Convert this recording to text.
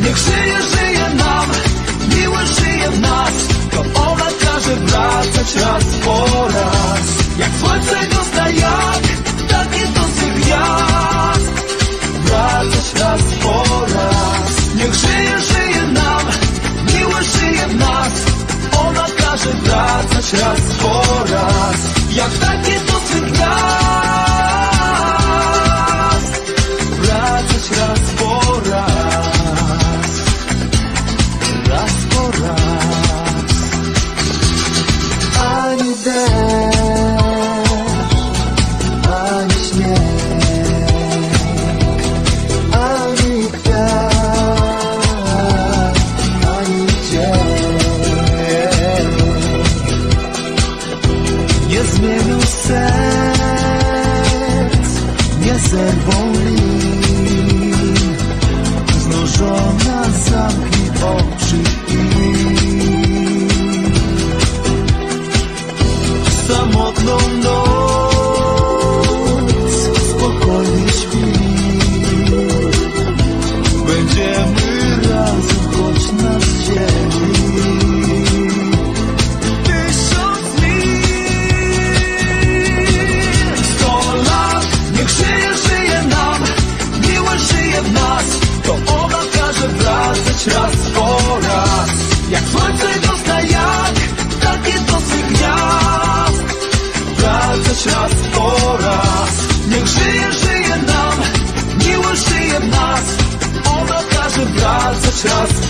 niech żyje, żyje nam, miłość żyje w nas, to ona każe wracać raz po raz. Jak słońce gosta jak, takie swych gwiazd, wracać raz po raz. Niech żyje, żyje nam, miłość żyje w nas, ona każe wracać raz po raz. Jak takie nie zmienią serc, nie zerwą lin. Znużona zamknij oczy i samotną noc żyje w nas To ona każe wracać raz po raz. Jak słońce gosta jak Takie swych gwiazd. Wracać raz po raz. Niech żyje, żyje nam Miłość żyje w nas. Ona każe wracać raz po